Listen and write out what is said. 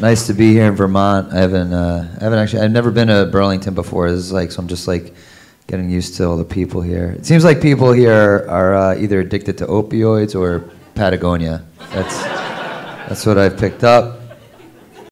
nice to be here in Vermont. I haven't, uh, I haven't actually, I've never been to Burlington before. This is like, so I'm just like getting used to all the people here. It seems like people here are uh, either addicted to opioids or Patagonia. That's, that's what I've picked up.